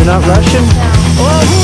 You're not Russian? No. Oh.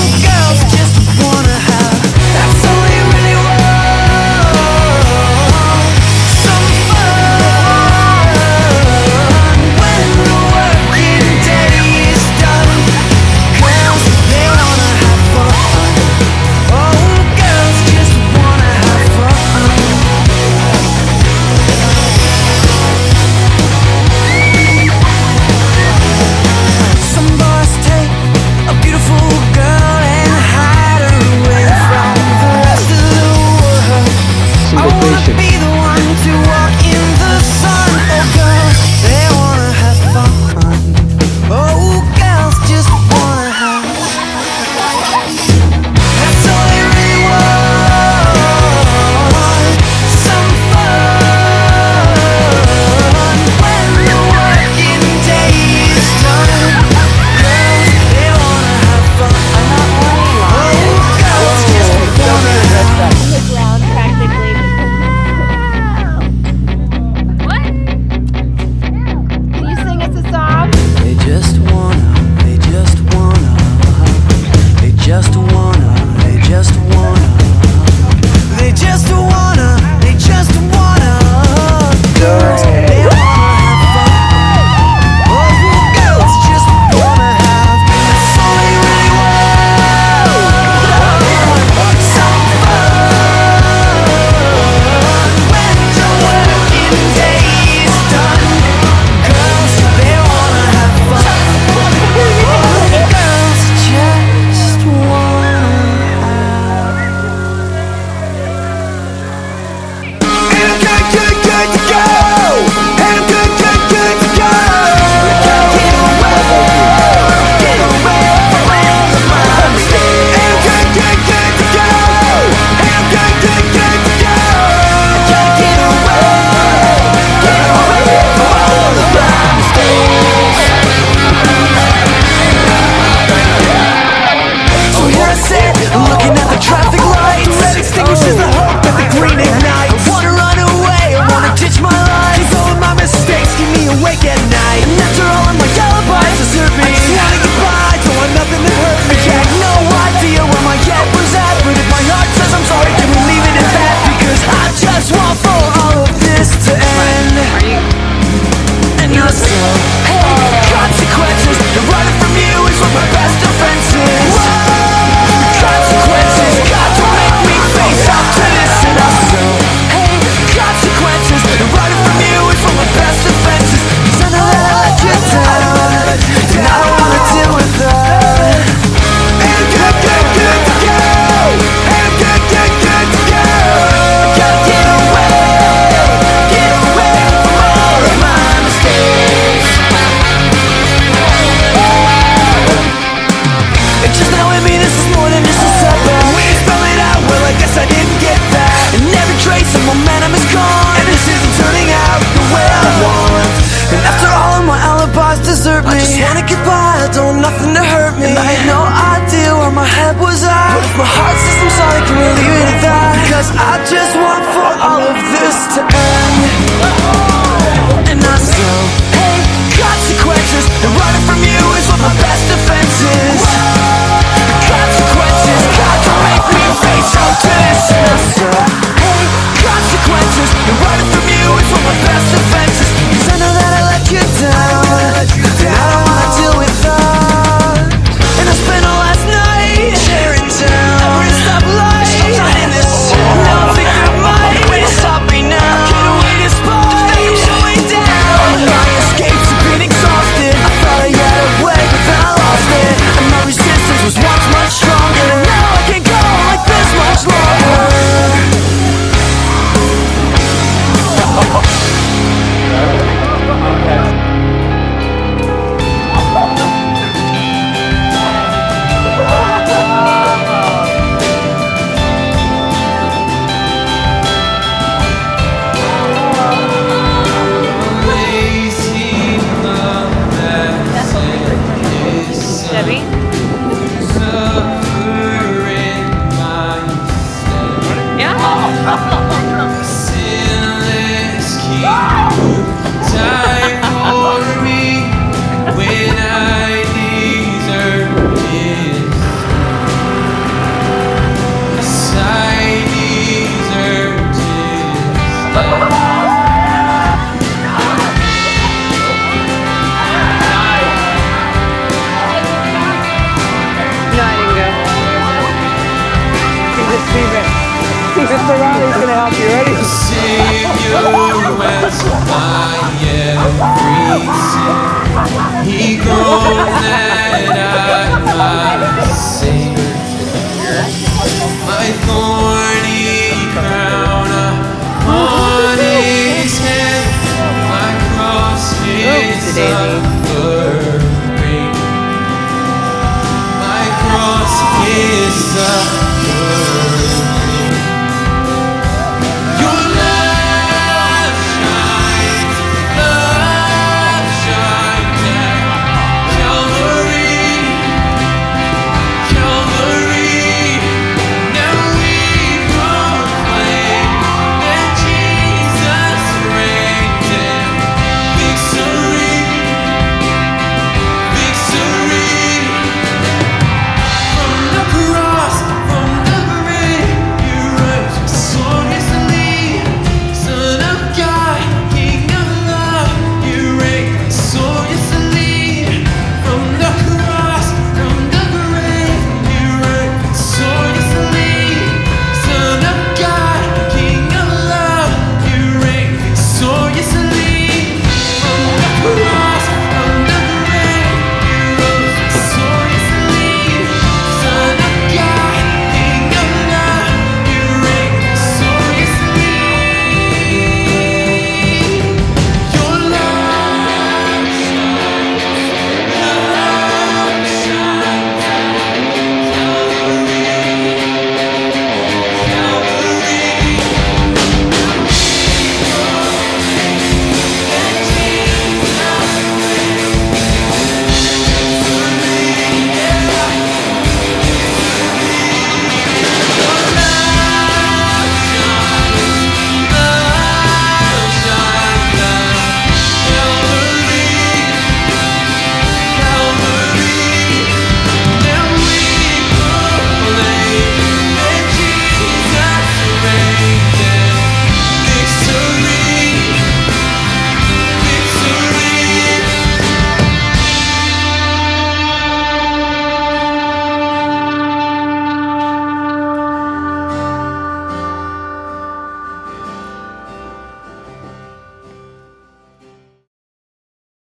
me I just wanna get by, I don't want nothing to hurt me. And I had no idea where my head was at. But if my heart says I'm sorry, can we leave it at that? Because I just want for all of this to end. And I still hate consequences. And running from you is what my best defense is. Consequences, God, don't make me face up to this And I still hate consequences. And running from you is what my best with